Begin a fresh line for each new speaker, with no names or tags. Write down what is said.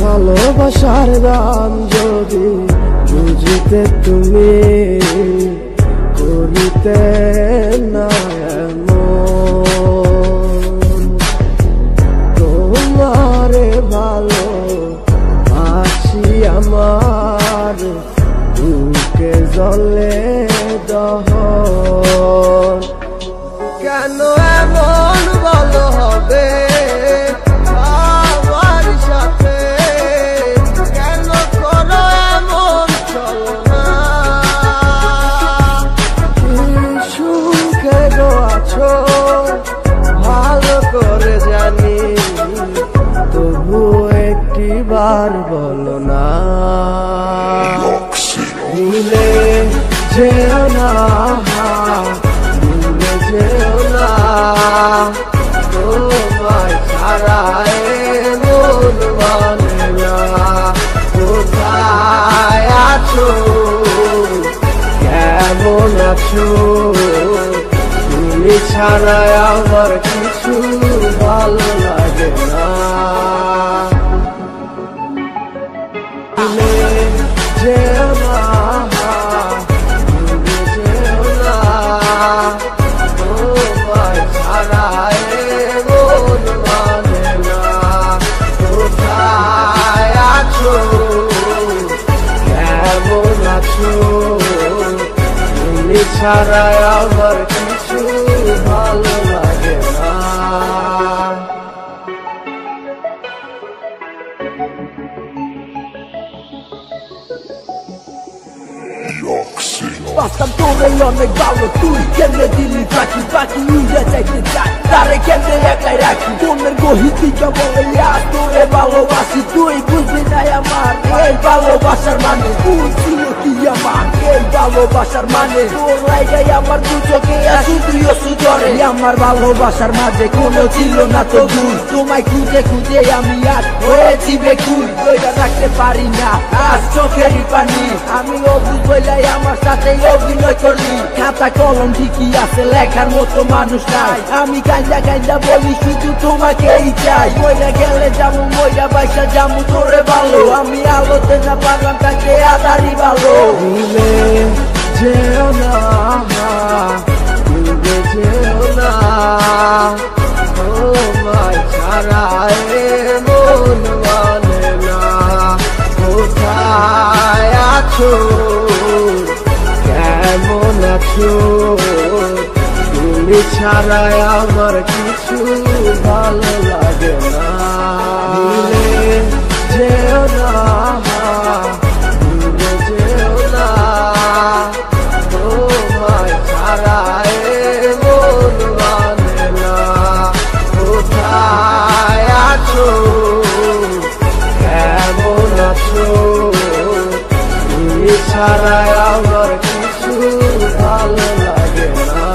ভালোবাসার দাম যদি বুঝিতে তুমি করিতে না। তোমারে ভালো আছি আমার বুকে জলে দহন জানি তবু একটিবার বলো না। ভুলে যেও না ভুলে যেও না, তোমায় ছাড়া মন মানে কেমন আছো? তুমি ছাড়া আমার কিছু তুমি ছাড়া আমার কিছু ভালো লাগে না
বাস্তব তোরে অনেক ভালো তুই কেমনে দিলি পাখি পাখি উড়ে যাইতে চাই তারে কেমনে একলাই রাখি মনের গহিতিকা বলে আজ তোরে ভালোবাসি তুই বুঝবি নাই আমার এই ভালোবাসার মানে তুই ছিল কি আমার এই ভালোবাসার মানে তোর আমার দু চোখে আসু সুজরে আমার ভালোবাসার মাঝে কোনো ছিল না তো ভুল। তোমায় খুঁজে খুঁজে আমি আজ হয়েছি বেকুল। ওইটা রাখতে পারি না, আজ চোখেরই পানি। আমি অবুঝ বইলাই আমার সাথে অভিনয় করলি। খাতা কলম ঠিকই আছে, লেখার মতো মানুষ নাই। আমি কান্দা কান্দা বলি, শুধু তোমাকেই চাই। মইরা গেলে যাব মইরা বাইসা যাব তোরে ভালো। আমি আলোতে না পারলাম, তাকে আদারি ভালো।
মন মানে কেমন আছো? তুমি ছাড়ায় আমার কিছু ভালো আছো? কেমন আছো? তুমি ছাড়া আমার কিছু ভালো লাগে না।